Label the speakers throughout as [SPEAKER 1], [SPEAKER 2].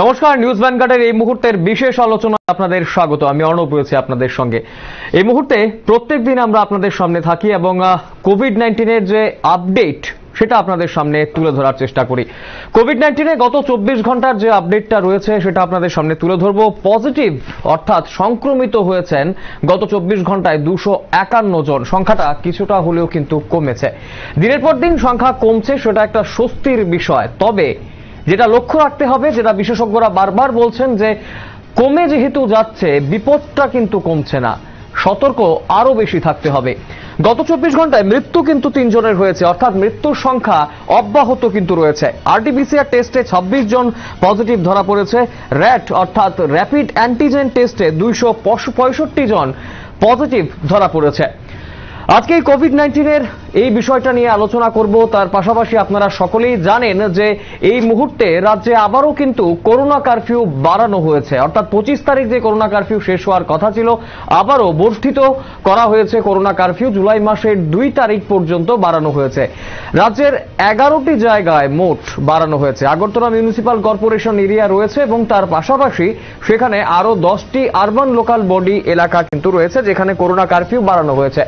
[SPEAKER 1] নমস্কার, নিউজ ভ্যানগার্ডের এই মুহূর্তের বিশেষ আলোচনা আপনাদের স্বাগত। আমি অর্ণব রয়েছে আপনাদের সঙ্গে। এই মুহূর্তে প্রত্যেক দিন আমরা আপনাদের সামনে থাকি এবং কোভিড নাইন্টিনের যে আপডেট, সেটা আপনাদের সামনে তুলে ধরার চেষ্টা করি। কোভিড নাইন্টিনে গত চব্বিশ ঘণ্টার যে আপডেটটা রয়েছে, সেটা আপনাদের সামনে তুলে ধরবো। পজিটিভ, অর্থাৎ সংক্রমিত হয়েছেন গত চব্বিশ ঘন্টায় দুশো একান্ন জন। সংখ্যাটা কিছুটা হলেও কিন্তু কমেছে। দিনের পর দিন সংখ্যা কমছে, সেটা একটা স্বস্তির বিষয়। তবে যেটা লক্ষ্য রাখতে হবে, যেটা বিশেষজ্ঞরা বারবার বলছেন যে কমে যেহেতু যাচ্ছে, বিপদটা কিন্তু কমছে না। সতর্ক আরও বেশি থাকতে হবে। গত চব্বিশ ঘন্টায় মৃত্যু কিন্তু তিনজনের হয়েছে, অর্থাৎ মৃত্যুর সংখ্যা অব্যাহত কিন্তু রয়েছে। আরটিপিসিআর টেস্টে ২৬ জন পজিটিভ ধরা পড়েছে। র্যাট, অর্থাৎ র্যাপিড অ্যান্টিজেন টেস্টে দুইশো পঁয়ষট্টি জন পজিটিভ ধরা পড়েছে। আজকে কোভিড নাইন্টিনের এই বিষয়টা নিয়ে আলোচনা করব। তার পাশাপাশি আপনারা সকলেই জানেন যে এই মুহূর্তে রাজ্যে আবারও কিন্তু করোনা কারফিউ বাড়ানো হয়েছে। অর্থাৎ পঁচিশ তারিখ যে করোনা কারফিউ শেষ হওয়ার কথা ছিল, আবারও বর্ধিত করা হয়েছে করোনা কারফিউ। জুলাই মাসের দুই তারিখ পর্যন্ত বাড়ানো হয়েছে। রাজ্যের এগারোটি জায়গায় মোট বাড়ানো হয়েছে। আগরতলা মিউনিসিপাল কর্পোরেশন এরিয়া রয়েছে এবং তার পাশাপাশি সেখানে আরও দশটি আরবান লোকাল বডি এলাকা কিন্তু রয়েছে, যেখানে করোনা কারফিউ বাড়ানো হয়েছে।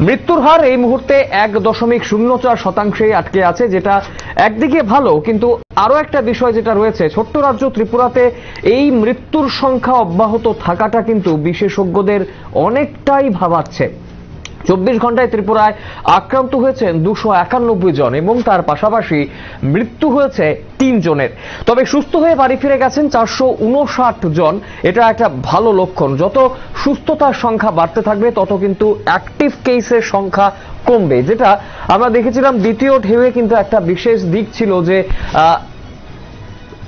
[SPEAKER 1] মৃত্যুর হার এই মুহূর্তে এক দশমিক শূন্য চার শতাংশে আটকে আছে, যেটা একদিকে ভালো, কিন্তু আরও একটা বিষয় যেটা রয়েছে, ছোট্ট রাজ্য ত্রিপুরাতে এই মৃত্যুর সংখ্যা অব্যাহত থাকাটা কিন্তু বিশেষজ্ঞদের অনেকটাই ভাবাচ্ছে। চব্বিশ ঘন্টায় ত্রিপুরায় আক্রান্ত হয়েছেন দুশো একানব্বই জন এবং তার পাশাপাশি মৃত্যু হয়েছে তিন জনের তবে সুস্থ হয়ে বাড়ি ফিরে গেছেন চারশো উনষাট জন। এটা একটা ভালো লক্ষণ। যত সুস্থতার সংখ্যা বাড়তে থাকবে, তত কিন্তু অ্যাক্টিভ কেসের সংখ্যা কমবে, যেটা আমরা দেখেছিলাম দ্বিতীয় ঢেউয়ে কিন্তু একটা বিশেষ দিক ছিল যে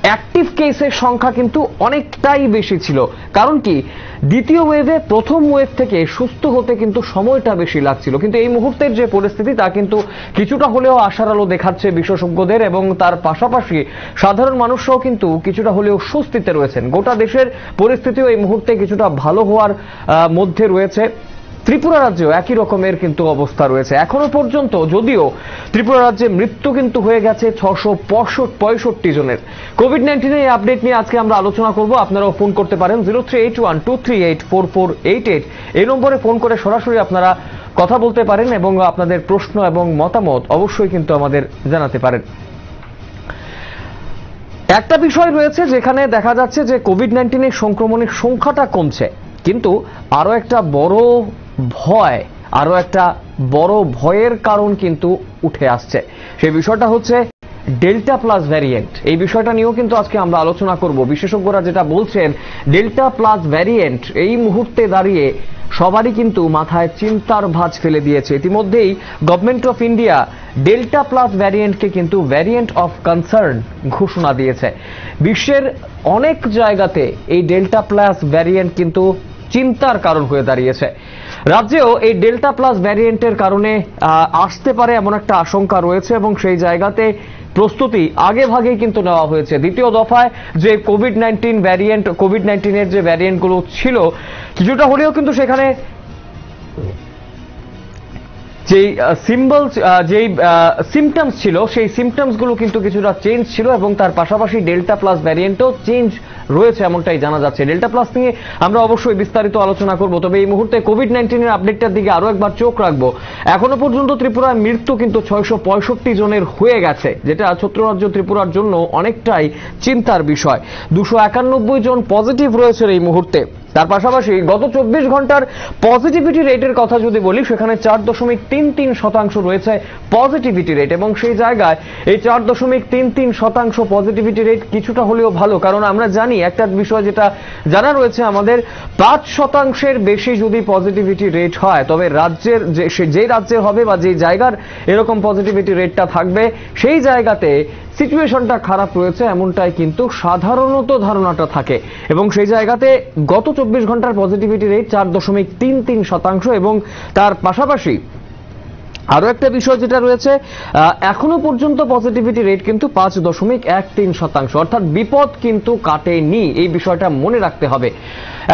[SPEAKER 1] অ্যাক্টিভ কেসের সংখ্যা কিন্তু অনেকটাই বেশি ছিল। কারণ কি? দ্বিতীয় ওয়েভে প্রথম ওয়েভ থেকে সুস্থ হতে কিন্তু সময়টা বেশি লাগছিল। কিন্তু এই মুহূর্তের যে পরিস্থিতি, তা কিন্তু কিছুটা হলেও আশার আলো দেখাচ্ছে বিশেষজ্ঞদের এবং তার পাশাপাশি সাধারণ মানুষরাও কিন্তু কিছুটা হলেও স্বস্তিতে রয়েছেন। গোটা দেশের পরিস্থিতিও এই মুহূর্তে কিছুটা ভালো হওয়ার মধ্যে রয়েছে। ত্রিপুরা রাজ্যেও একই রকমের কিন্তু অবস্থা রয়েছে। এখনও পর্যন্ত যদিও ত্রিপুরা রাজ্যে মৃত্যু কিন্তু হয়ে গেছে ছশো পঁয়ষট্টি জনের। কোভিড নাইন্টিনের এই আপডেট নিয়ে আজকে আমরা আলোচনা করব। আপনারাও ফোন করতে পারেন zero three eight one two three eight four four eight eight এই নম্বরে ফোন করে সরাসরি আপনারা কথা বলতে পারেন এবং আপনাদের প্রশ্ন এবং মতামত অবশ্যই কিন্তু আমাদের জানাতে পারেন। একটা বিষয় রয়েছে যেখানে দেখা যাচ্ছে যে কোভিড নাইন্টিনের সংক্রমণের সংখ্যাটা কমছে। কিন্তু আরও একটা বড় ভয়, আরও একটা বড় ভয়ের কারণ কিন্তু উঠে আসছে। সেই বিষয়টা হচ্ছে ডেল্টা প্লাস ভ্যারিয়েন্ট। এই বিষয়টা নিয়েও কিন্তু আজকে আমরা আলোচনা করব। বিশেষজ্ঞরা যেটা বলছেন, ডেল্টা প্লাস ভ্যারিয়েন্ট এই মুহূর্তে দাঁড়িয়ে সবারই কিন্তু মাথায় চিন্তার ভাঁজ ফেলে দিয়েছে। ইতিমধ্যেই government of India delta plus ভ্যারিয়েন্টকে কিন্তু ভ্যারিয়েন্ট অফ কনসার্ন ঘোষণা দিয়েছে। বিশ্বের অনেক জায়গাতে এই ডেল্টা প্লাস ভ্যারিয়েন্ট কিন্তু চিন্তার কারণ হয়ে দাঁড়িয়েছে। রাজ্যেও এই ডেল্টা প্লাস ভ্যারিয়েন্টের কারণে আসতে পারে এমন একটা আশঙ্কা রয়েছে এবং সেই জায়গাতে প্রস্তুতি আগে ভাগেই কিন্তু নেওয়া হয়েছে। দ্বিতীয় দফায় যে কোভিড নাইন্টিন ভ্যারিয়েন্ট, কোভিড নাইন্টিনের যে ভ্যারিয়েন্টগুলো ছিল, কিছুটা হলেও কিন্তু সেখানে যেই সিম্বল যেই সিমটমস ছিল, সেই সিমটমসগুলো কিন্তু কিছুটা চেঞ্জ ছিল এবং তার পাশাপাশি ডেল্টা প্লাস ভ্যারিয়েন্টও চেঞ্জ রয়েছে এমনটাই জানা যাচ্ছে। ডেল্টা প্লাস নিয়ে আমরা অবশ্যই বিস্তারিত আলোচনা করব, তবে এই মুহূর্তে কোভিড নাইন্টিনের আপডেটটার দিকে আরও একবার চোখ রাখব। এখনও পর্যন্ত ত্রিপুরার মৃত্যু কিন্তু ছয়শো পঁয়ষট্টি জনের হয়ে গেছে, যেটা ছত্ররাজ্য ত্রিপুরার জন্য অনেকটাই চিন্তার বিষয়। দুশো জন পজিটিভ রয়েছে এই মুহূর্তে। তার পাশাপাশি গত চব্বিশ ঘণ্টার পজিটিভিটি রেটের কথা যদি বলি, সেখানে চার দশমিক তিন তিন শতাংশ রয়েছে পজিটিভিটি রেট এবং সেই জায়গায় এই চার দশমিক তিন তিন শতাংশ পজিটিভিটি রেট কিছুটা হলেও ভালো। কারণ আমরা জানি, একটা বিষয় যেটা জানা রয়েছে, আমাদের পাঁচ শতাংশের বেশি যদি পজিটিভিটি রেট হয়, তবে রাজ্যের যে রাজ্যের হবে বা যে জায়গার এরকম পজিটিভিটি রেটটা থাকবে, সেই জায়গাতে সিচুয়েশনটা খারাপ রয়েছে এমনটাই কিন্তু সাধারণত ধারণাটা থাকে। এবং সেই জায়গাতে গত চব্বিশ ঘণ্টার পজিটিভিটি রেট চার দশমিক তিন তিন শতাংশ এবং তার পাশাপাশি আরও একটা বিষয় যেটা রয়েছে এখনও পর্যন্ত পজিটিভিটি রেট কিন্তু পাঁচ দশমিক এক তিন শতাংশ। অর্থাৎ বিপদ কিন্তু কাটেনি এই বিষয়টা মনে রাখতে হবে।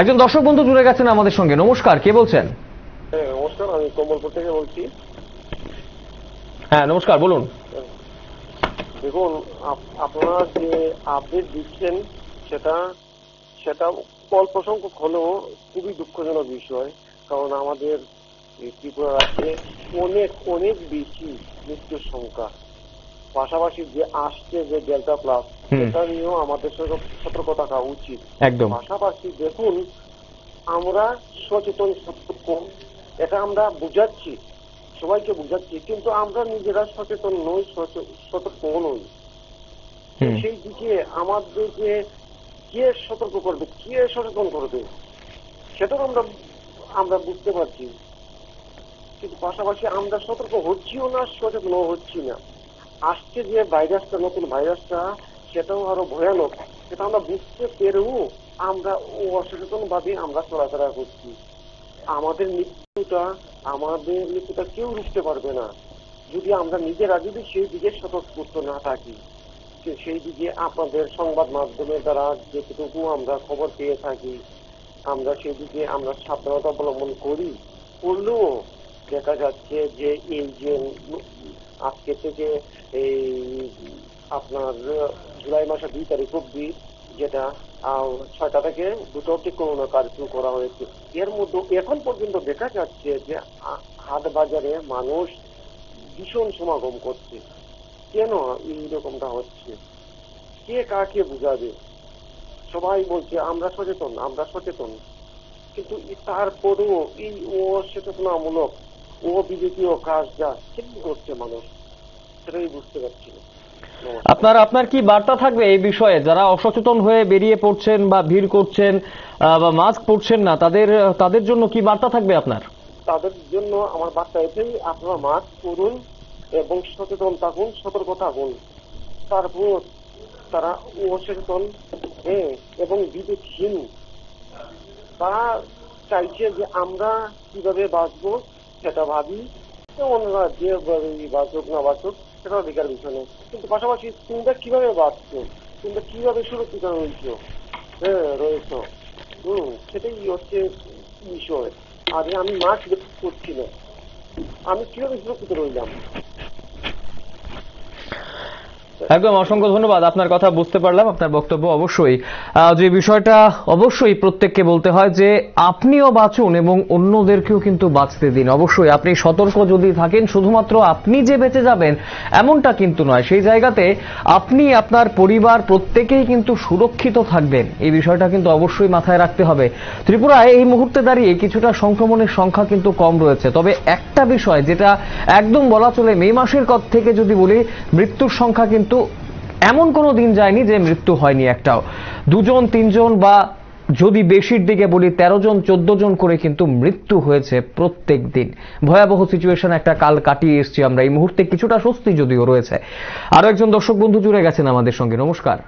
[SPEAKER 1] একজন দর্শক বন্ধু জুড়ে গেছেন আমাদের সঙ্গে। নমস্কার কে বলছেন?
[SPEAKER 2] হ্যাঁ নমস্কার আমি কমলপুর থেকে বলছি।
[SPEAKER 1] হ্যাঁ নমস্কার বলুন।
[SPEAKER 2] দেখুন আপ- আপনারা যে আপডেট দিচ্ছেন সেটা সেটা অল্প সংখ্যক হলেও খুবই দুঃখজনক বিষয়। কারণ আমাদের ত্রিপুরা রাজ্যে অনেক অনেক বেশি মৃত্যুর সংখ্যা। পাশাপাশি যে আসছে যে ডেল্টা প্লাস সেটা নিয়েও আমাদের সতর্ক- সতর্ক থাকা উচিত।
[SPEAKER 1] একদম।
[SPEAKER 2] পাশাপাশি দেখুন আমরা সচেতন সতর্ক এটা আমরা বুঝাচ্ছি। সবাইকে বুঝাচ্ছি কিন্তু আমরা নিজেরা সচেতন নই সতর্ক নই। সেই দিকে আমাদেরকে কে সতর্ক করবে কে সচেতন করবে সেটাও আমরা আমরা বুঝতে পারছি। কিন্তু পাশাপাশি আমরা সতর্ক হচ্ছিও না সচেতনও হচ্ছি না। আসছে যে ভাইরাসটা নতুন ভাইরাসটা সেটাও আরও ভয়ানক। সেটা আমরা বুঝতে পেরেও আমরা অসচেতন ভাবে আমরা চলাফেরা করছি। আমাদের মৃত্যুটা আমাদের মৃত্যুটা কেউ রুখতে পারবে না। যদি আমরা নিজেরা যদি সেই দিকে সতর্ক না থাকি। সেই দিকে আপনাদের সংবাদ মাধ্যমের দ্বারা যেটুকু আমরা খবর পেয়ে থাকি, আমরা সেই দিকে আমরা সাবধানতা অবলম্বন করি। করলেও দেখা যাচ্ছে যে এই যে আজকে থেকে এই আপনার জুলাই মাসের দুই তারিখ অব্দি যেটা ছয়টা থেকে দুটো অব্দি করোনা কার্ফিউ করা হয়েছে। এর মধ্যে এখন পর্যন্ত দেখা যাচ্ছে যে হাট বাজারে মানুষ ভীষণ সমাগম করছে। কেন এইরকমটা হচ্ছে? কে কাকে বুঝাবে? সবাই বলছে, আমরা সচেতন আমরা সচেতন। কিন্তু তারপরেও এই অসচেতনামূলক ও বিবেকীয় কাজ যা কেন করছে মানুষ? সেটাই বুঝতে পারছি না।
[SPEAKER 1] আপনার আপনার কি বার্তা থাকবে এই বিষয়ে? যারা অসচেতন হয়ে বেরিয়ে পড়ছেন বা ভিড় করছেন বা মাস্ক পরছেন না, তাদের তাদের জন্য কি বার্তা থাকবে আপনার?
[SPEAKER 2] তাদের জন্য আমার বার্তা এটাই, আপনারা মাস্ক করুন এবং সচেতন থাকুন, সতর্ক থাকুন। তারপর তারা অসচেতন এবং বিবেকহীন তারা চাইছে যে আমরা কীভাবে বাঁচবো সেটা ভাবি। অন্যরা যে বাঁচুক না বাঁচুক সেটা বেকার বিষয় নেই কিন্তু পাশাপাশি তুমিটা কীভাবে বাঁচছো? তুমিটা কীভাবে সুরক্ষিত রয়েছো? হ্যাঁ রয়েছ। হম, সেটাই হচ্ছে বিষয়। আরে আমি মাছ করছি না। আমি কীভাবে সুরক্ষিত রইলাম?
[SPEAKER 1] একদম অসংখ্য ধন্যবাদ। আপনার কথা বুঝতে পারলাম, আপনার বক্তব্য অবশ্যই। যে বিষয়টা অবশ্যই প্রত্যেককে বলতে হয় যে আপনিও বাঁচুন এবং অন্যদেরকেও কিন্তু বাঁচতে দিন। অবশ্যই আপনি সতর্ক যদি থাকেন, শুধুমাত্র আপনি যে বেঁচে যাবেন এমনটা কিন্তু নয়। সেই জায়গাতে আপনি আপনার পরিবার প্রত্যেকেই কিন্তু সুরক্ষিত থাকবেন। এই বিষয়টা কিন্তু অবশ্যই মাথায় রাখতে হবে। ত্রিপুরায় এই মুহূর্তে দাঁড়িয়ে কিছুটা সংক্রমণের সংখ্যা কিন্তু কম রয়েছে। তবে একটা বিষয় যেটা একদম বলা চলে, মে মাসের পর থেকে যদি বলি, মৃত্যুর সংখ্যা কিন্তু এমন কোনো দিন যায়নি যে মৃত্যু হয়নি একটাও। দুজন তিনজন বা যদি বেশির দিকে বলি তেরো জন চোদ্দ জন করে কিন্তু মৃত্যু হয়েছে প্রত্যেক দিন। ভয়াবহ সিচুয়েশন একটা কাল কাটিয়ে এসছি আমরা। এই মুহূর্তে কিছুটা স্বস্তি যদিও রয়েছে। আরও একজন দর্শক বন্ধু জুড়ে গেছেন আমাদের সঙ্গে। নমস্কার।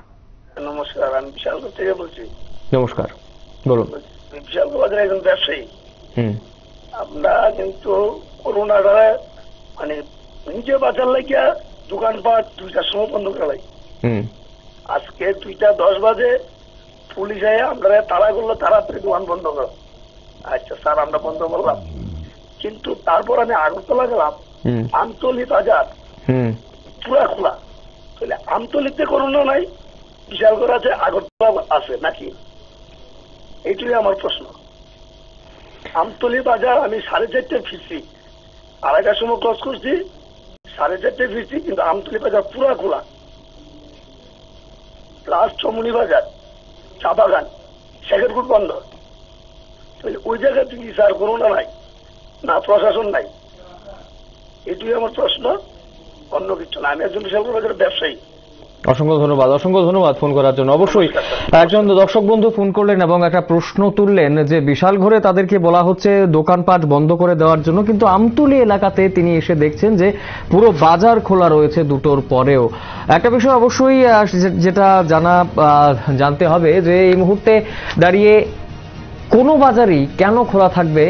[SPEAKER 3] নমস্কার আমি বিশালপুর থেকে বলছি।
[SPEAKER 1] নমস্কার। বলুন।
[SPEAKER 3] বিশালপুর বাজারে একজন ব্যবসায়ী। আমরা কিন্তু করোনাটা মানে নিজে বাজার লাগিয়া দোকানপাট দুইটার সময় বন্ধ করে লাই। আজকে দুইটা দশ বাজে পুলিশ আয় আমরা তাড়া করল তাড়াতাড়ি দোকান বন্ধ করো। আচ্ছা স্যার আমরা বন্ধ করলাম। কিন্তু তারপর আমি আগরতলা গেলাম আমতলি বাজার। পুরা খোলা। তাহলে আমতলিতে করোনা নাই বিশালগড় আছে আগরতলা আছে নাকি? এইটুই আমার প্রশ্ন। আমতলি বাজার আমি সাড়ে চারটে ফিরছি। আড়াইটার সময় ক্রস করছি সাড়ে চারটে ফিরছি কিন্তু আমতলি বাজার পুরা খোলা। প্লাস চমুনি বাজার, চা বাগান, শেখেরপুর বন্ধ তাহলে ওই জায়গাতে কি স্যার করোনা নাই? না প্রশাসন নাই? এটুই আমার প্রশ্ন, অন্য কিছু না। আমি একজন বিশাল বাজারের ব্যবসায়ী।
[SPEAKER 1] অসংখ্য ধন্যবাদ অসংখ্য ধন্যবাদ ফোন করার জন্য। অবশ্যই, একজন দর্শক বন্ধু ফোন করলেন এবং একটা প্রশ্ন তুললেন যে, বিশাল ঘরে তাদেরকে বলা হচ্ছে দোকানপাট বন্ধ করে দেওয়ার জন্য, কিন্তু আমতুলি এলাকাতে তিনি এসে দেখছেন যে, পুরো বাজার খোলা রয়েছে দুটোর পরেও। একটা বিষয় অবশ্যই যেটা জানা জানতে হবে যে, এই মুহূর্তে দাঁড়িয়ে কোনো বাজারই কেন খোলা থাকবে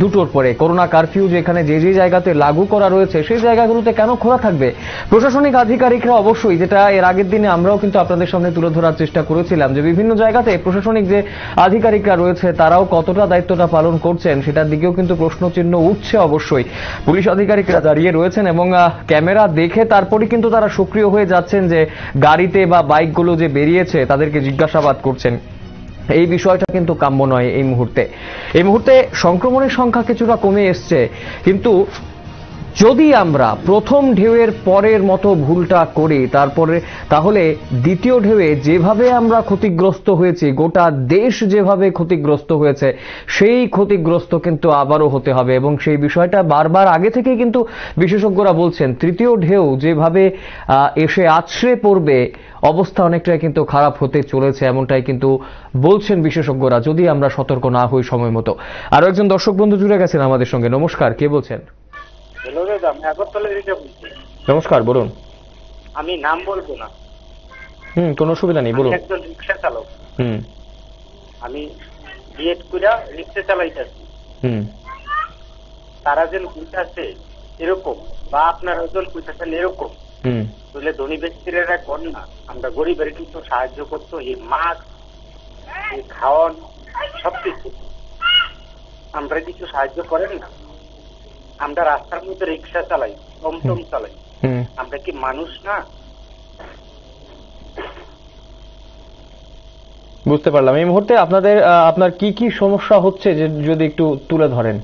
[SPEAKER 1] দুটোর পরে। করোনা কারফিউ যেখানে যে যে জায়গাতে লাগু করা রয়েছে, সেই জায়গাগুলোতে কেন খোলা থাকবে? প্রশাসনিক আধিকারিকরা অবশ্যই, যেটা এর আগের দিনে আমরাও কিন্তু আপনাদের সামনে তুলে ধরার চেষ্টা করেছিলাম, যে বিভিন্ন জায়গাতে প্রশাসনিক যে আধিকারিকরা রয়েছে, তারাও কতটা দায়িত্বটা পালন করছেন, সেটার দিকেও কিন্তু প্রশ্নচিহ্ন উঠছে অবশ্যই। পুলিশ আধিকারিকরা দাঁড়িয়ে রয়েছেন এবং ক্যামেরা দেখে তারপরে কিন্তু তারা সক্রিয় হয়ে যাচ্ছেন যে গাড়িতে বা বাইকগুলো যে বেরিয়েছে, তাদেরকে জিজ্ঞাসাবাদ করছেন। এই বিষয়টা কিন্তু কাম্য নয় এই মুহূর্তে। এই মুহূর্তে সংক্রমণের সংখ্যা কিছুটা কমে এসছে, কিন্তু যদি আমরা প্রথম ঢেউয়ের পরের মতো ভুলটা করি, তারপরে, তাহলে দ্বিতীয় ঢেউয়ে যেভাবে আমরা ক্ষতিগ্রস্ত হয়েছি, গোটা দেশ যেভাবে ক্ষতিগ্রস্ত হয়েছে, সেই ক্ষতিগ্রস্ত কিন্তু আবারও হতে হবে। এবং সেই বিষয়টা বারবার আগে থেকেই কিন্তু বিশেষজ্ঞরা বলছেন, তৃতীয় ঢেউ যেভাবে এসে আছড়ে পড়বে, অবস্থা অনেকটাই কিন্তু খারাপ হতে চলেছে, এমনটাই কিন্তু বলছেন বিশেষজ্ঞরা, যদি আমরা সতর্ক না হই সময় মতো। আরও একজন দর্শক বন্ধু জুড়ে গেছেন আমাদের সঙ্গে। নমস্কার, কে বলছেন?
[SPEAKER 4] আমি আগরতলা থেকে বলছি।
[SPEAKER 1] নমস্কার বলুন।
[SPEAKER 4] আমি নাম বলব না।
[SPEAKER 1] হুম কোনো অসুবিধা নেই বলুন।
[SPEAKER 4] একজন রিক্সা চালক।
[SPEAKER 1] হুম।
[SPEAKER 4] আমি বিএড করে রিক্সা চালাইতেছি।
[SPEAKER 1] হুম।
[SPEAKER 4] তারা যেন বুঝতেছে এরকম বা আপনারা ওজন বুঝতেছেন এরকম।
[SPEAKER 1] হুম।
[SPEAKER 4] তাহলে ধনী ব্যক্তিরা কর না আমরা গরিবের কিন্তু সাহায্য করতো এই মাছ এই খাওয়ান সবকিছু। আমরা কিছু সাহায্য করেন না। আমরা রাস্তার মধ্যে রিক্সা চালাই টমটম চালাই। আমরা কি মানুষ না?
[SPEAKER 1] বুঝতে পারলাম। এই মুহূর্তে আপনাদের আপনার কি কি সমস্যা হচ্ছে যে যদি একটু তুলে ধরেন?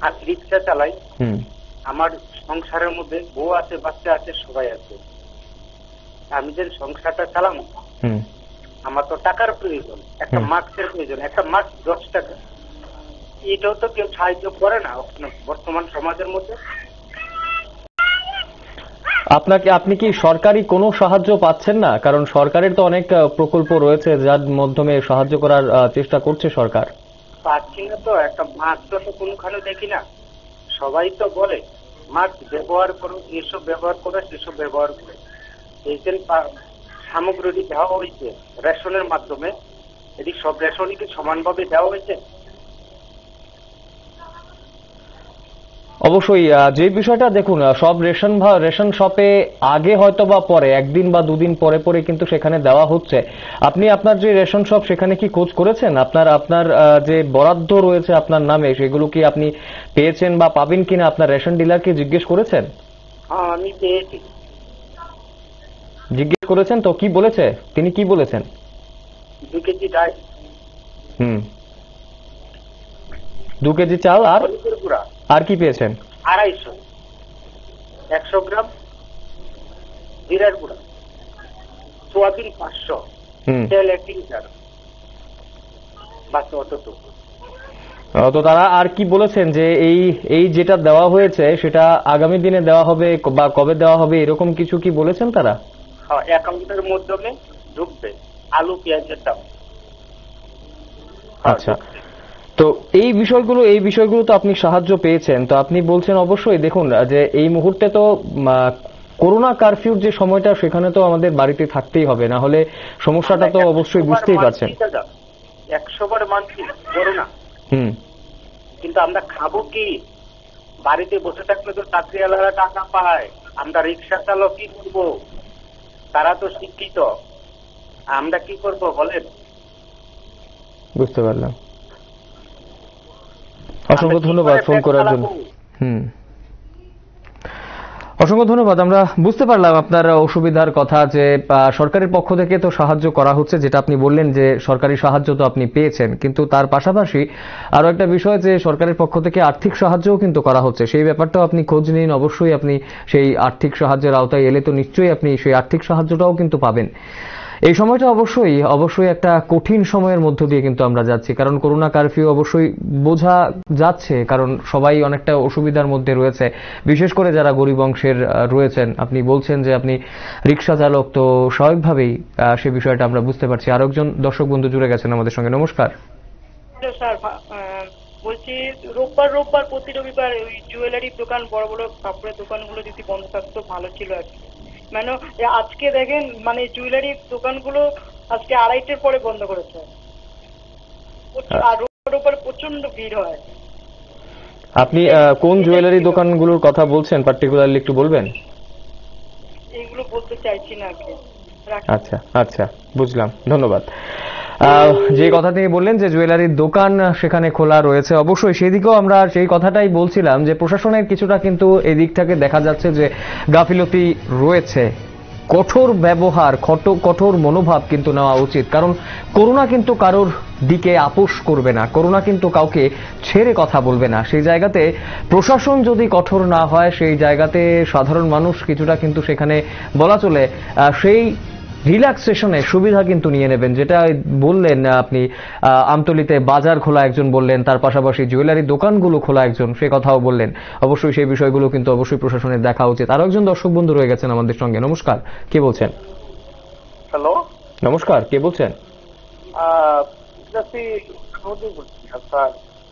[SPEAKER 4] আর রিক্সা চালাই
[SPEAKER 1] হুম।
[SPEAKER 4] আমার সংসারের মধ্যে বউ আছে বাচ্চা আছে সবাই আছে। আমি যে সংসারটা চালাম
[SPEAKER 1] হুম।
[SPEAKER 4] আমার তো টাকার প্রয়োজন একটা। মাস্কের প্রয়োজন একটা মাস্ক দশ টাকা। এটাও তো কেউ সাহায্য করে না বর্তমান সমাজের মধ্যে।
[SPEAKER 1] আপনাকে আপনি কি সরকারি কোনো সাহায্য পাচ্ছেন না? কারণ সরকারের তো অনেক প্রকল্প রয়েছে যার মাধ্যমে সাহায্য করার চেষ্টা করছে সরকার।
[SPEAKER 4] পাচ্ছি না তো একটা মাস্ক তো কোনখানে দেখি না। সবাই তো বলে মাস্ক ব্যবহার করো এসব ব্যবহার করো সেসব ব্যবহার করে। এই যে সামগ্রীটি দেওয়া হয়েছে রেশনের মাধ্যমে এটি সব রেশনই কি সমানভাবে দেওয়া হয়েছে?
[SPEAKER 1] অবশ্যই যে বিষয়টা দেখুন সব রেশন ভা- রেশন শপে আগে হয়তো বা পরে একদিন বা দুদিন পরে পরে কিন্তু সেখানে দেওয়া হচ্ছে। আপনি আপনার যে রেশন শপ সেখানে কি খোঁজ করেছেন? আপনার আপনার যে বরাদ্দ রয়েছে আপনার নামে সেগুলো কি আপনি পেয়েছেন বা পাবেন কিনা? আপনার রেশন ডিলারকে জিজ্ঞেস করেছেন?
[SPEAKER 4] হ্যাঁ আমি পেয়েছি।
[SPEAKER 1] জিজ্ঞেস করেছেন? তো কি বলেছে? তিনি কি বলেছেন?
[SPEAKER 4] দু কেজি ডাল
[SPEAKER 1] হুম। দু কেজি চাল আর? আর কি পেয়েছেন?
[SPEAKER 4] আড়াইশো। একশো গ্রাম জিরার গুঁড়া। সোয়াবিন পাঁচশো। তেল এক লিটার বাস অতটুকু
[SPEAKER 1] তো। তারা আর কি বলেছেন যে এই এই যেটা দেওয়া হয়েছে সেটা আগামী দিনে দেওয়া হবে বা কবে দেওয়া হবে এরকম কিছু কি বলেছেন তারা?
[SPEAKER 4] অ্যাকাউন্টের মাধ্যমে ঢুকবে আলু পেঁয়াজের দাম। হ্যাঁ,
[SPEAKER 1] আচ্ছা। তো এই বিষয়গুলো এই বিষয়গুলো তো আপনি সাহায্য পেয়েছেন। তো আপনি বলছেন অবশ্যই দেখুন যে এই মুহূর্তে তো করোনা কারফিউর যে সময়টা সেখানে তো আমাদের বাড়িতে থাকতেই হবে। না হলে সমস্যাটা তো অবশ্যই বুঝতেই পারছেন।
[SPEAKER 4] একশো বার মানছি করো না
[SPEAKER 1] হুম।
[SPEAKER 4] কিন্তু আমরা খাব কি? বাড়িতে বসে থাকলে তো চাকরিওয়ালারা টাকা পায়। আমরা রিক্সা চালক কি করব? তারা তো শিক্ষিত। আমরা কি করব বলেন?
[SPEAKER 1] বুঝতে পারলাম। অসংখ্য ধন্যবাদ ফোন করার জন্য। হুম। অসংখ্য ধন্যবাদ। আমরা বুঝতে পারলাম আপনার অসুবিধার কথা যে সরকারের পক্ষ থেকে তো সাহায্য করা হচ্ছে যেটা আপনি বললেন যে সরকারি সাহায্য তো আপনি পেয়েছেন। কিন্তু তার পাশাপাশি আরও একটা বিষয় যে সরকারের পক্ষ থেকে আর্থিক সাহায্যও কিন্তু করা হচ্ছে। সেই ব্যাপারটাও আপনি খোঁজ নিন। অবশ্যই আপনি সেই আর্থিক সাহায্যের আওতায় এলে তো নিশ্চয়ই আপনি সেই আর্থিক সাহায্যটাও কিন্তু পাবেন। এই সময়টা অবশ্যই অবশ্যই একটা কঠিন সময়ের মধ্য দিয়ে কিন্তু আমরা যাচ্ছি। কারণ করোনা কারফিউ অবশ্যই বোঝা যাচ্ছে, কারণ সবাই অনেকটা অসুবিধার মধ্যে রয়েছে। বিশেষ করে যারা গরিব অংশের রয়েছেন, আপনি বলছেন যে আপনি রিক্সা চালক, তো স্বাভাবিকভাবেই সে বিষয়টা আমরা বুঝতে পারছি। আরও একজন দর্শক বন্ধু জুড়ে গেছেন আমাদের সঙ্গে। নমস্কার।
[SPEAKER 5] বলছি রোববার রোববার প্রতি রবিবার ওই জুয়েলারির দোকান, বড় বড় কাপড়ের দোকানগুলো যদি বন্ধ থাকতো ভালো ছিল আর কি। মানে আজকে দেখেন মানে জুয়েলারি দোকানগুলো আজকে আড়াইটের পরে বন্ধ করেছে। আর রোববার প্রচণ্ড ভিড় হয়।
[SPEAKER 1] আপনি কোন জুয়েলারি দোকানগুলোর কথা বলছেন পার্টিকুলারলি একটু বলবেন?
[SPEAKER 5] এইগুলো বলতে চাইছি না।
[SPEAKER 1] আচ্ছা আচ্ছা বুঝলাম ধন্যবাদ। যে কথা তিনি বললেন যে জুয়েলারির দোকান সেখানে খোলা রয়েছে, অবশ্যই সেদিকেও আমরা সেই কথাটাই বলছিলাম যে প্রশাসনের কিছুটা কিন্তু এই দিকটাকে দেখা যাচ্ছে যে গাফিলতি রয়েছে। কঠোর ব্যবহার কঠোর মনোভাব কিন্তু নেওয়া উচিত। কারণ করোনা কিন্তু কারোর দিকে আপোষ করবে না করোনা কিন্তু কাউকে ছেড়ে কথা বলবে না। সেই জায়গাতে প্রশাসন যদি কঠোর না হয়, সেই জায়গাতে সাধারণ মানুষ কিছুটা কিন্তু সেখানে বলা চলে। সেই রিল্যাক্সেশনে সুবিধা কিন্তু নিয়ে নেবেন যেটা বললেন আপনি আমতলিতে বাজার খোলা একজন বললেন তার পাশাপাশি জুয়েলারি দোকানগুলো খোলা একজন সে কথাও বললেন। অবশ্যই সেই বিষয়গুলো কিন্তু অবশ্যই প্রশাসনের দেখা উচিত। আরও একজন দর্শক বন্ধু রয়ে গেছেন আমাদের সঙ্গে। নমস্কার কে বলছেন?
[SPEAKER 6] হ্যালো?
[SPEAKER 1] নমস্কার কে বলছেন?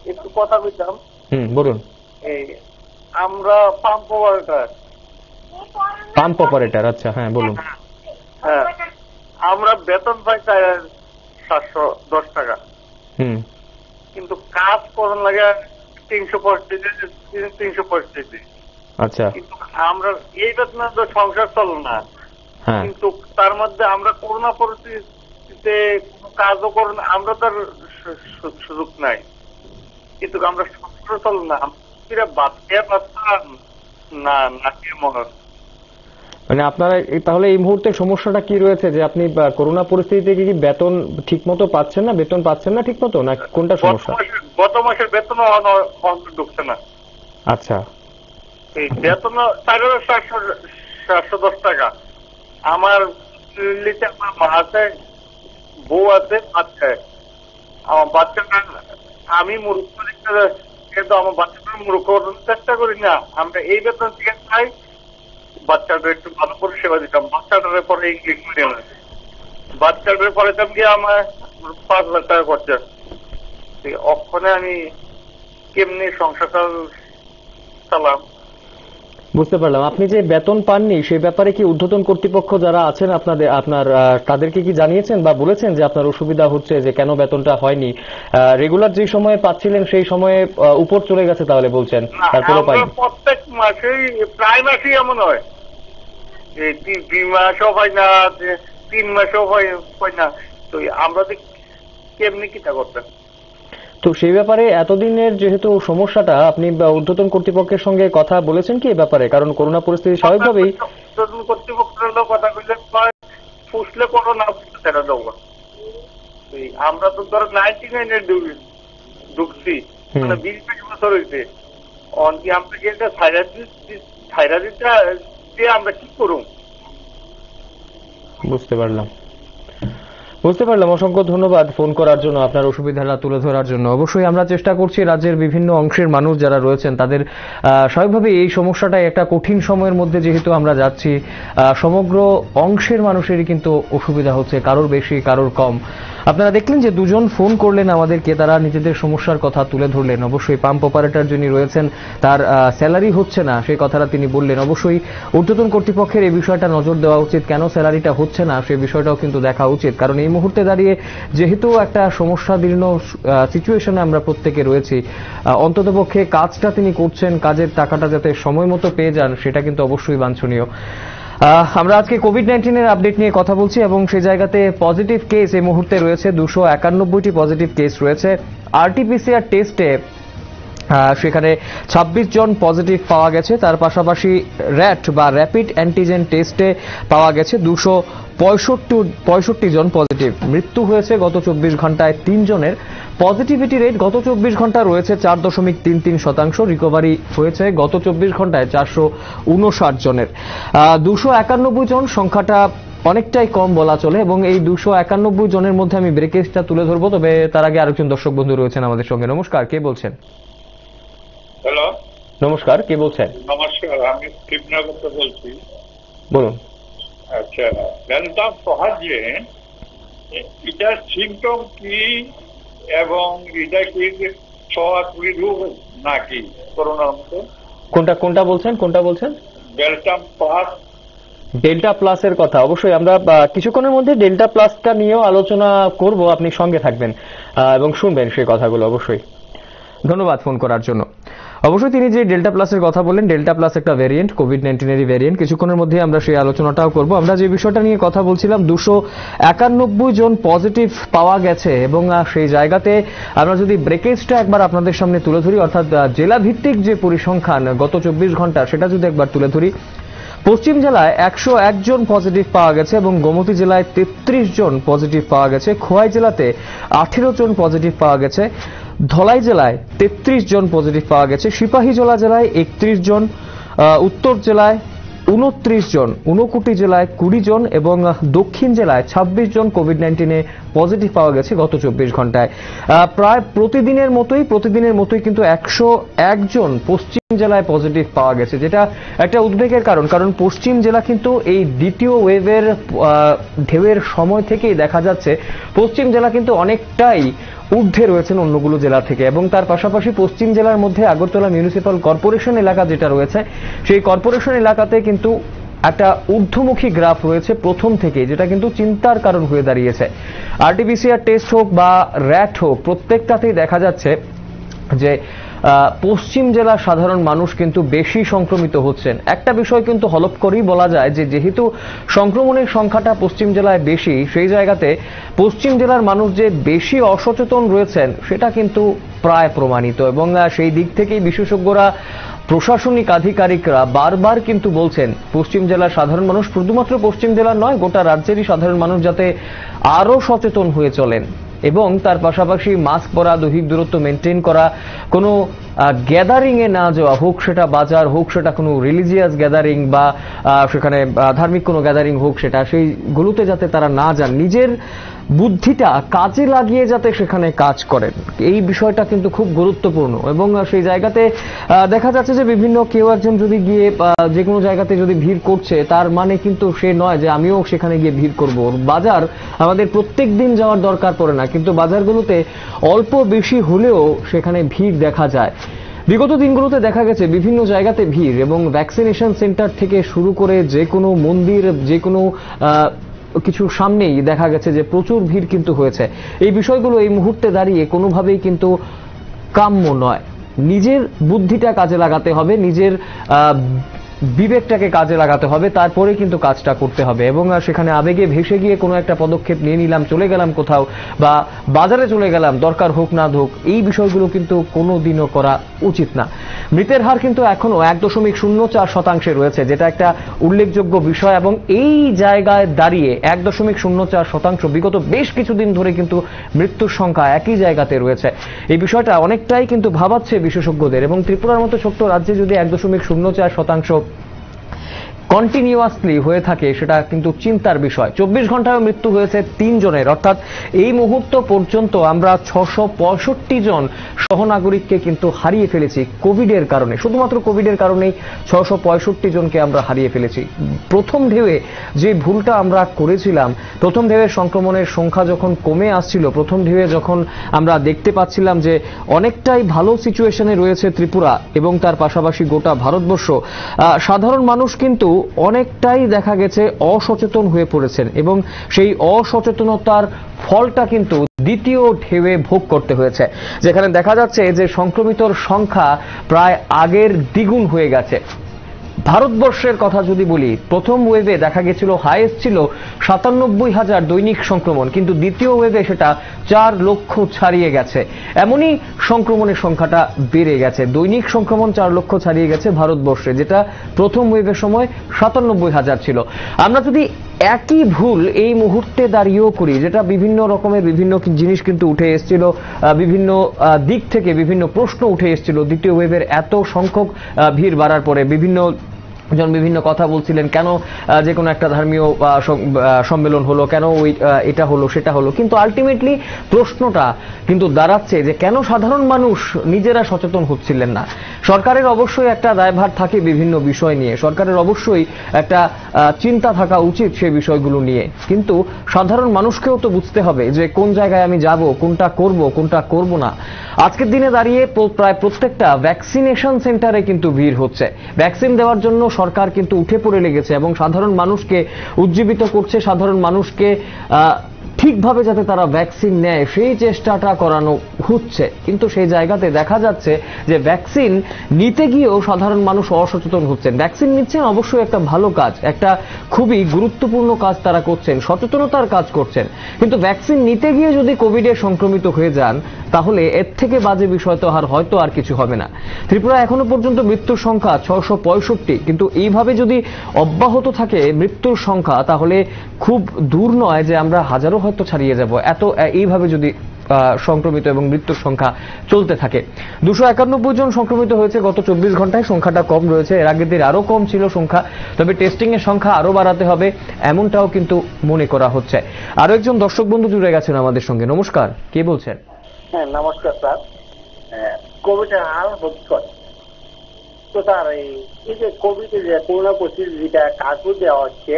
[SPEAKER 6] একটু কথা বলতাম।
[SPEAKER 1] হুম বলুন।
[SPEAKER 6] আমরা পাম্প ওয়ার্কার।
[SPEAKER 1] পাম্প অপারেটর আচ্ছা হ্যাঁ বলুন।
[SPEAKER 6] হ্যাঁ। আমরা বেতন পাই তাই সাতশো দশ টাকা। কিন্তু কাজ করন লাগে তিনশো পঁয়ত্রিশ তিনশো পঁয়ত্রিশ।
[SPEAKER 1] আচ্ছা।
[SPEAKER 6] কিন্তু আমরা এই বেতনে তো সংসার চল না।
[SPEAKER 1] হ্যাঁ।
[SPEAKER 6] কিন্তু তার মধ্যে আমরা করোনা পরিস্থিতিতে কোনো কাজও করুন আমরা তার সুযোগ নাই। কিন্তু আমরা সংসার চল না আমরা বাদ খেয়ে পাচ্ছিলাম না না কে মনে
[SPEAKER 1] আপনারা তাহলে এই মুহূর্তে সমস্যাটা কি রয়েছে যে আপনি করোনা পরিস্থিতিতে কি বেতন ঠিক মতো পাচ্ছেন না? বেতন পাচ্ছেন না ঠিক মতো না কোনটা সমস্যা?
[SPEAKER 6] গত মাসের বেতন ঢুকছে না।
[SPEAKER 1] আচ্ছা।
[SPEAKER 6] এই বেতন চার সাতশো দশ টাকা। আমার লিতে আমার মা আছে বউ আছে বাচ্চা। আমার বাচ্চাটা আমি মূর্খ কিন্তু আমার বাচ্চাটা মূর্খ চেষ্টা করি না। আমরা এই বেতন থেকে চাই বাচ্চাটা একটু ভালো করে সেবা দিতাম। বাচ্চাটার পরে বাচ্চাটার পরে দাম গিয়ে আমার পাঁচ লাখ টাকা খরচা। অক্ষণে আমি কেমনি সংসারটা চালাম?
[SPEAKER 1] বুঝতে পারলাম। আপনি যে বেতন পাননি সেই ব্যাপারে কি ঊর্ধ্বতন কর্তৃপক্ষ যারা আছেন আপনাদের আপনার তাদেরকে কি জানিয়েছেন বা বলেছেন যে আপনার অসুবিধা হচ্ছে যে কেন বেতনটা হয়নি? রেগুলার যে সময়ে পাচ্ছিলেন সেই সময়ে উপর চলে গেছে তাহলে বলছেন। তারপরে পাইনি
[SPEAKER 6] প্রত্যেক মাসেই প্রায় মাসেই এমন হয়। দুই মাসও হয় না তিন মাসও হয় না। তো আমরা তো কেমনি কিটা করতেন
[SPEAKER 1] তো সেই ব্যাপারে এতদিনের যেহেতু সমস্যাটা আপনি ঊর্ধ্বতন কর্তৃপক্ষের সঙ্গে কথা বলেছেন কি এ ব্যাপারে? কারণ করোনা পরিস্থিতি স্বাভাবিকভাবেই
[SPEAKER 6] তদন্ত কর্তৃপক্ষের লোক কথা কইলে ফুসলে করো না সেটা দেবো আমরা তো ধরো নাইনটি নাইনে ঢুকছি। মানে বিশ বিশ বছর হয়েছে অনকি আমরা কি একটা দিতে দিয়ে আমরা কি করুম?
[SPEAKER 1] বুঝতে পারলাম। বুঝতে পারলাম, অসংখ্য ধন্যবাদ ফোন করার জন্য, আপনার অসুবিধাটা তুলে ধরার জন্য। অবশ্যই আমরা চেষ্টা করছি রাজ্যের বিভিন্ন অংশের মানুষ যারা রয়েছেন, তাদের স্বাভাবিকভাবে এই সমস্যাটাই একটা কঠিন সময়ের মধ্যে যেহেতু আমরা যাচ্ছি সমগ্র অংশের মানুষেরই কিন্তু অসুবিধা হচ্ছে, কারোর বেশি, কারোর কম। আপনারা দেখলেন যে দুজন ফোন করলেন আমাদেরকে, তারা নিজেদের সমস্যার কথা তুলে ধরলেন। অবশ্যই পাম্প অপারেটর যিনি রয়েছেন, তার স্যালারি হচ্ছে না, সেই কথাটা তিনি বললেন। অবশ্যই ঊর্ধ্বতন কর্তৃপক্ষের এই বিষয়টা নজর দেওয়া উচিত। কেন স্যালারিটা হচ্ছে না, সেই বিষয়টাও কিন্তু দেখা উচিত। কারণ এই মুহূর্তে দাঁড়িয়ে যেহেতু একটা সমস্যাদীর্ণ সিচুয়েশনে আমরা প্রত্যেকে রয়েছি অন্ততপক্ষে কাজটা তিনি করছেন, কাজের টাকাটা যাতে সময় মতো পেয়ে যান, সেটা কিন্তু অবশ্যই বাঞ্ছনীয়। আমরা আজকে কোভিড নাইন্টিনের আপডেট নিয়ে কথা বলছি এবং সেই জায়গাতে পজিটিভ কেস এই মুহূর্তে রয়েছে। দুশো একানব্বইটি পজিটিভ কেস রয়েছে। আরটিপিসিআর টেস্টে সেখানে ২৬ জন পজিটিভ পাওয়া গেছে। তার পাশাপাশি র্যাট বা র্যাপিড অ্যান্টিজেন টেস্টে পাওয়া গেছে দুশো পঁয়ষট্টি পঁয়ষট্টি জন পজিটিভ। মৃত্যু হয়েছে গত চব্বিশ ঘন্টায় তিন জনের। পজিটিভিটি রেট গত চব্বিশ ঘণ্টা রয়েছে চার দশমিক তিন তিন শতাংশ। রিকভারি হয়েছে গত চব্বিশ ঘন্টায় চারশো উনষাট জনের। দুশো একানব্বই জন সংখ্যাটা অনেকটাই কম বলা চলে এবং এই দুশো একানব্বই জনের মধ্যে আমি ব্রেকেজটা তুলে ধরবো। তবে তার আগে আরেকজন দর্শক বন্ধু রয়েছেন আমাদের সঙ্গে। নমস্কার, কে বলছেন? নমস্কার কে বলছেন?
[SPEAKER 7] নমস্কার আমি শিবনগর বলছি।
[SPEAKER 1] বলুন।
[SPEAKER 7] আচ্ছা বেলদাম এটার সিমটম কি এবং এটা কি সরাসরি রোগ নাকি করোনার মতো
[SPEAKER 1] কোনটা কোনটা বলছেন কোনটা বলছেন?
[SPEAKER 7] বেলটাম পাস
[SPEAKER 1] ডেল্টা প্লাসের কথা। অবশ্যই আমরা কিছুক্ষণের মধ্যে ডেল্টা প্লাসটা নিয়েও আলোচনা করব। আপনি সঙ্গে থাকবেন এবং শুনবেন সেই কথাগুলো অবশ্যই। ধন্যবাদ ফোন করার জন্য। অবশ্যই তিনি যে ডেল্টা প্লাসের কথা বলেন ডেল্টা প্লাস একটা ভ্যারিয়েন্ট কোভিড নাইন্টিনেরই ভ্যারিয়েন্ট কিছুক্ষণের মধ্যে আমরা সেই আলোচনাটাও করব। আমরা যে বিষয়টা নিয়ে কথা বলছিলাম, দুশো একানব্বই জন পজিটিভ পাওয়া গেছে এবং সেই জায়গাতে আমরা যদি ব্রেকেজটা একবার আপনাদের সামনে তুলে ধরি, অর্থাৎ জেলা ভিত্তিক যে পরিসংখ্যান, গত চব্বিশ ঘণ্টা, সেটা যদি একবার তুলে ধরি, পশ্চিম জেলায় একশো একজন পজিটিভ পাওয়া গেছে এবং গোমতী জেলায় তেত্রিশ জন পজিটিভ পাওয়া গেছে। খোয়াই জেলাতে আঠেরো জন পজিটিভ পাওয়া গেছে। ধলাই জেলায় তেত্রিশ জন পজিটিভ পাওয়া গেছে। সিপাহী সিপাহীজলা জেলায় একত্রিশ জন উত্তর জেলায় উনত্রিশ জন উনকোটি জেলায় কুড়ি জন এবং দক্ষিণ জেলায় ছাব্বিশ জন কোভিড নাইন্টিনে পজিটিভ পাওয়া গেছে গত চব্বিশ ঘন্টায়। প্রায় প্রতিদিনের মতোই প্রতিদিনের মতোই কিন্তু একশো একজন পশ্চিম জেলায় পজিটিভ পাওয়া গেছে, যেটা একটা উদ্বেগের কারণ। কারণ পশ্চিম জেলা কিন্তু এই দ্বিতীয় ওয়েভের ঢেউয়ের সময় থেকেই দেখা যাচ্ছে, পশ্চিম জেলা কিন্তু অনেকটাই ঊর্ধ্বে রয়েছেন অন্যগুলো জেলা থেকে এবং তার পাশাপাশি পশ্চিম জেলার মধ্যে আগরতলা মিউনিসিপাল কর্পোরেশন এলাকা যেটা রয়েছে, সেই কর্পোরেশন এলাকাতে কিন্তু একটা ঊর্ধ্বমুখী গ্রাফ রয়েছে প্রথম থেকে যেটা কিন্তু চিন্তার কারণ হয়ে দাঁড়িয়েছে। আরটিপিসিআর টেস্ট হোক বা র্যাট হোক, প্রত্যেকটাতেই দেখা যাচ্ছে যে পশ্চিম জেলার সাধারণ মানুষ কিন্তু বেশি সংক্রমিত হচ্ছেন। একটা বিষয় কিন্তু হলপ করেই বলা যায় যে, যেহেতু সংক্রমণের সংখ্যাটা পশ্চিম জেলায় বেশি, সেই জায়গাতে পশ্চিম জেলার মানুষ যে বেশি অসচেতন রয়েছেন, সেটা কিন্তু প্রায় প্রমাণিত। এবং সেই দিক থেকেই বিশেষজ্ঞরা, প্রশাসনিক আধিকারিকরা বারবার কিন্তু বলছেন, পশ্চিম জেলার সাধারণ মানুষ শুধুমাত্র পশ্চিম জেলার নয়, গোটা রাজ্যেরই সাধারণ মানুষ যাতে আরও সচেতন হয়ে চলেন। এবং তার পাশাপাশি মাস্ক পরা, দৈহিক দূরত্ব মেনটেন করা, কোনো গ্যাদারিং এ না যাওয়া, হোক সেটা বাজার, হোক সেটা কোনো রিলিজিয়াস গ্যাদারিং বা সেখানে ধার্মিক কোনো গ্যাদারিং হোক সেটা সেইগুলোতে যাতে তারা না যান। নিজের বুদ্ধিটা কাজে লাগিয়ে যাতে সেখানে কাজ করেন। এই বিষয়টা কিন্তু খুব গুরুত্বপূর্ণ এবং সেই জায়গাতে দেখা যাচ্ছে যে বিভিন্ন কেউ একজন যদি গিয়ে যে কোনো জায়গাতে যদি ভিড় করছে, তার মানে কিন্তু সে নয় যে আমিও সেখানে গিয়ে ভিড় করব। বাজার আমাদের প্রত্যেক দিন যাওয়ার দরকার পড়ে না, কিন্তু বাজারগুলোতে অল্প বেশি হলেও সেখানে ভিড় দেখা যায়। বিগত দিনগুলোতে দেখা গেছে বিভিন্ন জায়গাতে ভিড় এবং ভ্যাকসিনেশন সেন্টার থেকে শুরু করে যে কোনো মন্দির, যে কোনো কিছু সামনেই দেখা গেছে যে প্রচুর ভিড় কিন্তু হয়েছে। এই বিষয়গুলো এই মুহূর্তে দাঁড়িয়ে কোনোভাবেই কিন্তু কাম্য নয়। নিজের বুদ্ধিটা কাজে লাগাতে হবে, নিজের বিবেকটাকে কাজে লাগাতে হবে তারপরে কিন্তু কাজটা করতে হবে। এবং সেখানে আবেগে ভেসে গিয়ে কোনো একটা পদক্ষেপ নিয়ে নিলাম, চলে গেলাম কোথাও, বা বাজারে চলে গেলাম, দরকার হোক না হোক, এই বিষয়গুলো কিন্তু কোনো দিনও করা উচিত না। মৃতের হার কিন্তু এখনও এক দশমিক শূন্য চার শতাংশে রয়েছে, যেটা একটা উল্লেখযোগ্য বিষয়। এবং এই জায়গায় দাঁড়িয়ে এক দশমিক শূন্য চার শতাংশ বিগত বেশ কিছুদিন ধরে কিন্তু মৃত্যুর সংখ্যা একই জায়গাতে রয়েছে। এই বিষয়টা অনেকটাই কিন্তু ভাবাচ্ছে বিশেষজ্ঞদের, এবং ত্রিপুরার মতো ছোট্ট রাজ্যে যদি এক দশমিক শূন্য চার শতাংশ কন্টিনিউয়াসলি হয়ে থাকে সেটা কিন্তু চিন্তার বিষয়। চব্বিশ ঘন্টায় মৃত্যু হয়েছে তিনজনের। অর্থাৎ এই মুহূর্ত পর্যন্ত আমরা ছশো পঁয়ষট্টি জন সহনাগরিককে কিন্তু হারিয়ে ফেলেছি কোভিডের কারণে। শুধুমাত্র কোভিডের কারণেই ছশো পঁয়ষট্টি জনকে আমরা হারিয়ে ফেলেছি। প্রথম ঢেউয়ে যে ভুলটা আমরা করেছিলাম, প্রথম ঢেউয়ের সংক্রমণের সংখ্যা যখন কমে আসছিল, প্রথম ঢেউয়ে যখন আমরা দেখতে পাচ্ছিলাম যে অনেকটাই ভালো সিচুয়েশনে রয়েছে ত্রিপুরা এবং তার পাশাপাশি গোটা ভারতবর্ষ সাধারণ মানুষ কিন্তু অনেকটাই দেখা গেছে অসচেতন হয়ে পড়েছেন এবং সেই অসচেতনতার ফলটা কিন্তু দ্বিতীয় ঢেউয়ে ভোগ করতে হয়েছে। যেখানে দেখা যাচ্ছে যে সংক্রমিতর সংখ্যা প্রায় আগের দ্বিগুণ হয়ে গেছে। ভারতবর্ষের কথা যদি বলি, প্রথম ওয়েভে দেখা গেছিল হাইয়েস্ট ছিল সাতানব্বই হাজার দৈনিক সংক্রমণ, কিন্তু দ্বিতীয় ওয়েভে সেটা চার লক্ষ ছাড়িয়ে গেছে। এমনই সংক্রমণের সংখ্যাটা বেড়ে গেছে। দৈনিক সংক্রমণ চার লক্ষ ছাড়িয়ে গেছে ভারতবর্ষে, যেটা প্রথম ওয়েভের সময় সাতানব্বই হাজার ছিল। আমরা যদি একই ভুল এই মুহূর্তে দাঁড়িয়েও করি, যেটা বিভিন্ন রকমের বিভিন্ন জিনিস কিন্তু উঠে এসেছিল বিভিন্ন দিক থেকে বিভিন্ন প্রশ্ন উঠে এসেছিল, দ্বিতীয় ওয়েভের এত সংখ্যক ভিড় বাড়ার পরে বিভিন্ন জন বিভিন্ন কথা বলছিলেন, কেন যে কোনো একটা ধর্মীয় সম্মেলন হলো, কেন ওই এটা হলো, সেটা হলো। কিন্তু আলটিমেটলি প্রশ্নটা কিন্তু দাঁড়াচ্ছে যে কেন সাধারণ মানুষ নিজেরা সচেতন হচ্ছিলেন না? সরকারের অবশ্যই একটা দায়ভার থাকে বিভিন্ন বিষয় নিয়ে। সরকারের অবশ্যই একটা চিন্তা থাকা উচিত সেই বিষয়গুলো নিয়ে। কিন্তু সাধারণ মানুষকেও তো বুঝতে হবে যে কোন জায়গায় আমি যাব, কোনটা করব কোনটা করব না। আজকের দিনে দাঁড়িয়ে প্রায় প্রত্যেকটা ভ্যাকসিনেশন সেন্টারে কিন্তু ভিড় হচ্ছে। ভ্যাকসিন দেওয়ার জন্য সরকার কিন্তু উঠে পড়ে লেগেছে এবং সাধারণ মানুষকে উজ্জীবিত করছে, সাধারণ মানুষকে ঠিকভাবে যাতে তারা ভ্যাকসিন নেয়, সেই চেষ্টাটা করানো হচ্ছে কিন্তু সেই জায়গাতে দেখা যাচ্ছে যে ভ্যাকসিন নিতে গিয়েও সাধারণ মানুষ অসচেতন হচ্ছেন। ভ্যাকসিন নিচ্ছেন অবশ্যই একটা ভালো কাজ, একটা খুবই গুরুত্বপূর্ণ কাজ তারা করছেন, সচেতনতার কাজ করছেন। কিন্তু ভ্যাকসিন নিতে গিয়ে যদি কোভিডে সংক্রমিত হয়ে যান, তাহলে এর থেকে বাজে বিষয় তো আর হয়তো আর কিছু হবে না। ত্রিপুরা এখনও পর্যন্ত মৃত্যুর সংখ্যা ছশো পঁয়ষট্টি, কিন্তু এইভাবে যদি অব্যাহত থাকে মৃত্যুর সংখ্যা, তাহলে খুব দূর নয় যে আমরা হাজারো হয়তো ছাড়িয়ে যাব। এত এইভাবে যদি সংক্রমিত এবং মৃত্যুর সংখ্যা চলতে থাকে। দুশো একানব্বই জন সংক্রমিত হয়েছে গত চব্বিশ ঘন্টায়। সংখ্যাটা কম রয়েছে। এর আগের দিন আরও কম ছিল সংখ্যা। তবে টেস্টিং এর সংখ্যা আরও বাড়াতে হবে। এমনটাও কিন্তু মনে করা হচ্ছে। আরও একজন দর্শক বন্ধু জুড়ে গেছেন আমাদের সঙ্গে। নমস্কার। কে বলছেন?
[SPEAKER 3] হ্যাঁ নমস্কার স্যার। কোভিডের হাল ভবিষ্যৎ তো স্যার এই যে কোভিড যে করোনা পরিস্থিতি যেটা কাজও দেওয়া হচ্ছে।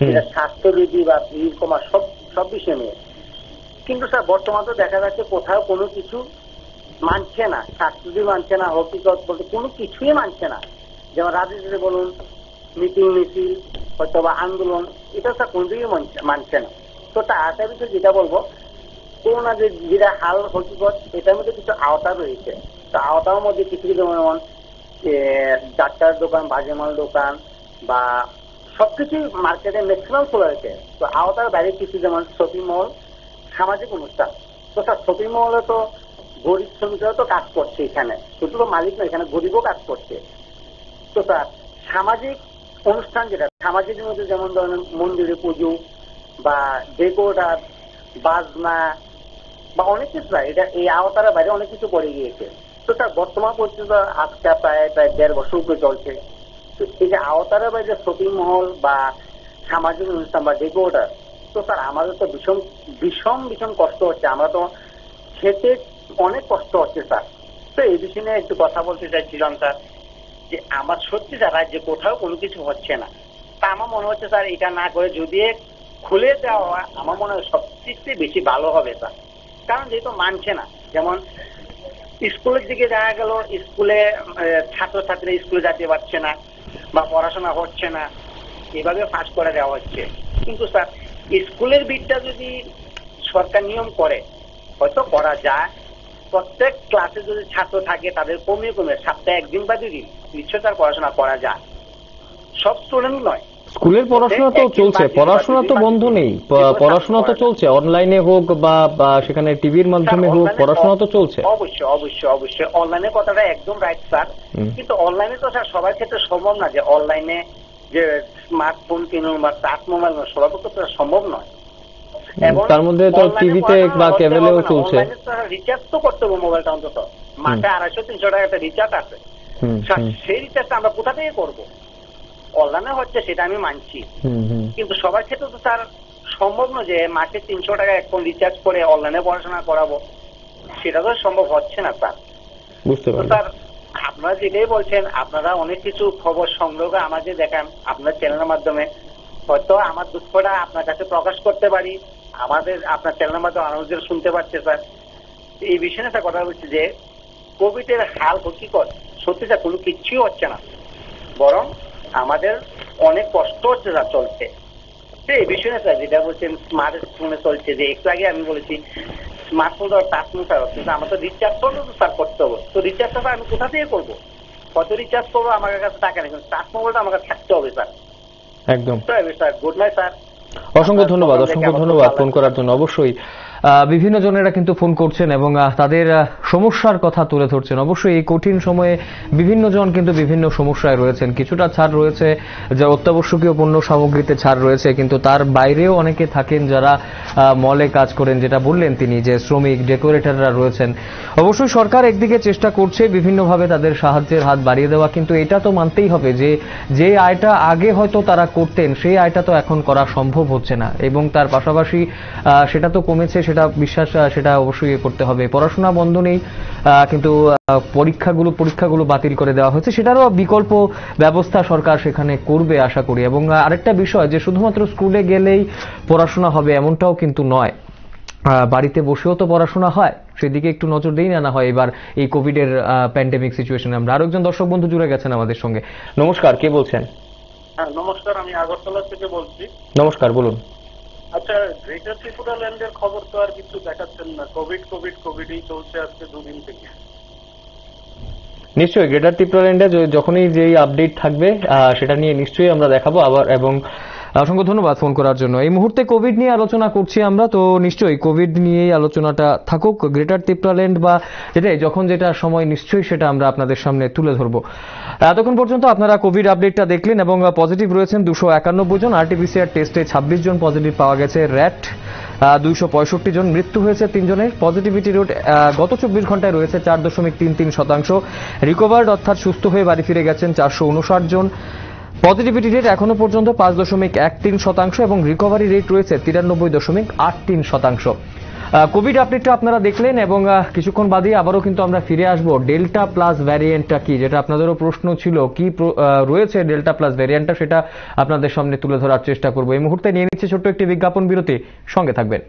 [SPEAKER 3] এটা স্বাস্থ্যবিধি বা ভিড় কমা সব সব বিষয় নিয়ে কিন্তু স্যার, বর্তমানে দেখা যাচ্ছে কোথাও কোনো কিছু মানছে না, স্বাস্থ্যবিধি মানছে না হকিকত বলতে কোনো কিছুই মানছে না। যেমন রাজনীতিতে বলুন, মিটিং, মিছিল হয়তো বা আন্দোলন, এটা স্যার কোনো দিকেই মানছে না। তো তার বিষয়ে যেটা বলব, করোনা যে যেটা হাল হকিকত, এটার মধ্যে কিছু আওতা রয়েছে। তো আওতার মধ্যে কিছু কিছু যেমন ডাক্তার দোকান বাজেমাল দোকান, বা সবকিছু মার্কেটে ম্যাক্সিমাম খোলা হয়েছে। তো আওতার বাইরে কিছু যেমন শপিং মল সামাজিক অনুষ্ঠান। তো স্যার শপিং মলে তো গরিব শ্রমিকরা তো কাজ করছে এখানে। শুধু তো মালিক নয়, এখানে গরিবও কাজ করছে। তো স্যার, সামাজিক অনুষ্ঠান যেটা, সামাজিক মধ্যে যেমন ধরেন মন্দিরে পুজো বা ডেকোরার বাজনা বা অনেক কিছু এটা এই আওতার বাইরে অনেক কিছু পড়ে গিয়েছে। তো তার বর্তমান পর্যন্ত আজকে প্রায় প্রায় দেড় বছর উপরে চলছে। তো এই যে আওতার বাইরে শপিং মহল বা সামাজিক অনুষ্ঠান বা ডেকোরেটার তো স্যার আমাদের তো ভীষণ ভীষণ ভীষণ কষ্ট হচ্ছে। আমরা তো খেতে অনেক কষ্ট হচ্ছে স্যার। তো এই বিষয়ে একটু কথা বলতে চাইছিলাম স্যার যে আমার সত্যি স্যার রাজ্যে কোথাও কোনো কিছু হচ্ছে না। তা আমার মনে হচ্ছে স্যার এটা না করে যদি খুলে দেওয়া হয় আমার মনে হয় সবচেয়ে বেশি ভালো হবে স্যার। কারণ যেহেতু মানছে না যেমন স্কুলের দিকে দেখা গেল স্কুলে আহ, ছাত্রছাত্রীরা স্কুলে যেতে পারছে না বা পড়াশোনা হচ্ছে না এভাবে পাস করে দেওয়া হচ্ছে। কিন্তু স্যার স্কুলের বিটটা যদি সরকার নিয়ম করে হয়তো করা যায়। প্রত্যেক ক্লাসে যদি ছাত্র থাকে তাদের কমিয়ে কমিয়ে সপ্তাহে একদিন বা দুদিন নিশ্চয় তার পড়াশোনা করা যায়। সব স্টুডেন্ট নয়।
[SPEAKER 1] স্কুলের পড়াশোনা তো চলছে। পড়াশোনা তো বন্ধ নেই। পড়াশোনা তো চলছে। অনলাইনে হোক বা বা সেখানে টিভির মাধ্যমে হোক পড়াশোনা তো চলছে।
[SPEAKER 3] অবশ্যই অবশ্যই অবশ্যই। অনলাইনে কথাটা একদম রাইট স্যার। কিন্তু অনলাইনে তো স্যার সবার ক্ষেত্রে সম্ভব না যে অনলাইনে যে স্মার্টফোন কিনুন বা টাচ মোবাইল সবার পক্ষে তো সম্ভব নয়।
[SPEAKER 1] তার মধ্যে তো টিভিতে বা কেবলেও চলছে।
[SPEAKER 3] রিচার্জ তো করতে হবে মোবাইলটা অন্তত। মাসে আড়াইশো তিনশো টাকা রিচার্জ আছে। সেই রিচার্জটা আমরা কোথা থেকে করব? অনলাইনে হচ্ছে সেটা আমি মানছি। কিন্তু সবার ক্ষেত্রে তো স্যার সম্ভব নয় যে মাসে তিনশো টাকা এখন রিচার্জ করে অনলাইনে পড়াশোনা করাবো। সেটা তো সম্ভব হচ্ছে না স্যার
[SPEAKER 1] বুঝতে পারলাম।
[SPEAKER 3] স্যার আপনারা যেটাই বলছেন, আপনারা অনেক কিছু খবর সংগ্রহ করে আমাকে দেখান আপনার চ্যানেলের মাধ্যমে। হয়তো আমার দুঃখটা আপনার কাছে প্রকাশ করতে পারি, আমাদের, আপনার চ্যানেলের মাধ্যমে মানুষদের শুনতে পাচ্ছে স্যার। এই বিষয়ে একটা কথা বলছি যে, কোভিডের হাল হকিকত, সত্যি স্যার কোনো কিচ্ছুই হচ্ছে না। বরং আমাদের অনেক কষ্ট হচ্ছে স্যার চলছে। এই বিষয়ে, স্যার, যেটা বলছেন স্মার্ট ফোনে চলছে, যে একটু আগে আমি বলেছি স্মার্টফোন তো টাচ মোটার কিন্তু আমার তো রিচার্জ করব তো স্যার করতে হবে। তো রিচার্জটা স্যার আমি কোথা থেকে করব? কত রিচার্জ করব? আমার কাছে টাকা নেই কিন্তু টাচ মোবাইলটা আমার কাছে থাকতে হবে স্যার
[SPEAKER 1] একদম।
[SPEAKER 3] স্যার গুড নাইট স্যার
[SPEAKER 1] অসংখ্য ধন্যবাদ অসংখ্য ধন্যবাদ ফোন করার জন্য। অবশ্যই বিভিন্ন জনেরা কিন্তু ফোন করছেন এবং তাদের সমস্যার কথা তুলে ধরছেন। অবশ্যই এই কঠিন সময়ে বিভিন্ন জন কিন্তু বিভিন্ন সমস্যায় রয়েছেন। কিছুটা ছাড় রয়েছে, যা অত্যাবশ্যকীয় পণ্য সামগ্রীতে ছাড় রয়েছে, কিন্তু তার বাইরেও অনেকে থাকেন যারা মলে কাজ করেন, যেটা বললেন তিনি, যে শ্রমিক, ডেকোরেটররা রয়েছেন। অবশ্যই সরকার একদিকে চেষ্টা করছে বিভিন্নভাবে তাদের সাহায্যের হাত বাড়িয়ে দেওয়া, কিন্তু এটা তো মানতেই হবে যে যে আয়টা আগে হয়তো তারা করতেন, সেই আয়টা তো এখন করা সম্ভব হচ্ছে না। এবং তার পাশাপাশি সেটা তো কমেছে সেটা বিশ্বাস সেটা অবশ্যই করতে হবে। পড়াশোনা বন্ধ নেই কিন্তু পরীক্ষাগুলো পরীক্ষাগুলো বাতিল করে দেওয়া হয়েছে। সেটারও বিকল্প ব্যবস্থা সরকার সেখানে করবে আশা করি। এবং আরেকটা বিষয় যে শুধুমাত্র স্কুলে গেলেই পড়াশোনা হবে এমনটাও কিন্তু নয়। বাড়িতে বসেও তো পড়াশোনা হয়। সেদিকে একটু নজর দেই না না হয় এবার এই কোভিডের প্যান্ডেমিক সিচুয়েশনে আমরা আরও একজন দর্শক বন্ধু জুড়ে গেছেন আমাদের সঙ্গে। নমস্কার কে বলছেন?
[SPEAKER 3] হ্যাঁ নমস্কার আমি আগরতলা থেকে বলছি।
[SPEAKER 1] নমস্কার বলুন।
[SPEAKER 8] আচ্ছা গ্রেটার ত্রিপুরা ল্যান্ডের খবর তো আর কিছু দেখাচ্ছেন না। কোভিড কোভিড কোভিডই চলছে আজকে দুদিন থেকে।
[SPEAKER 1] নিশ্চয়ই গ্রেটার ত্রিপুরা ল্যান্ডে যখনই যেই আপডেট থাকবে সেটা নিয়ে নিশ্চয়ই আমরা দেখাবো আবার, এবং অসংখ্য ধন্যবাদ ফোন করার জন্য। এই মুহূর্তে কোভিড নিয়ে আলোচনা করছি আমরা, তো নিশ্চয়ই কোভিড নিয়েই আলোচনাটা থাকুক। গ্রেটার ত্রিপুরাল্যান্ড বা যেটাই, যখন যেটা সময় নিশ্চয়ই সেটা আমরা আপনাদের সামনে তুলে ধরবো। এতক্ষণ পর্যন্ত আপনারা কোভিড আপডেটটা দেখলেন এবং পজিটিভ রয়েছেন দুশো একানব্বই জন। আরটিপিসিআর টেস্টে ছাব্বিশ জন পজিটিভ পাওয়া গেছে। র্যাট দুইশো পঁয়ষট্টি জন মৃত্যু হয়েছে তিনজনের পজিটিভিটি রেট গত চব্বিশ ঘন্টায় রয়েছে চার দশমিক তিন তিন শতাংশ। রিকভার্ড অর্থাৎ সুস্থ হয়ে বাড়ি ফিরে গেছেন চারশো উনষাট জন। পজিটিভিটি রেট এখনও পর্যন্ত পাঁচ দশমিক এক তিন শতাংশ এবং রিকভারি রেট রয়েছে তিরানব্বই দশমিক আট তিন শতাংশ। কোভিড আপডেটটা আপনারা দেখলেন এবং কিছুক্ষণ বাদে আবারও কিন্তু আমরা ফিরে আসব। ডেল্টা প্লাস ভ্যারিয়েন্টটা কি? যেটা আপনাদেরও প্রশ্ন ছিল, কি রয়েছে ডেল্টা প্লাস ভ্যারিয়েন্টটা সেটা আপনাদের সামনে তুলে ধরার চেষ্টা করব। এই মুহূর্তে নিয়ে নিচ্ছে ছোট্ট একটি বিজ্ঞাপন বিরতি। সঙ্গে থাকবেন।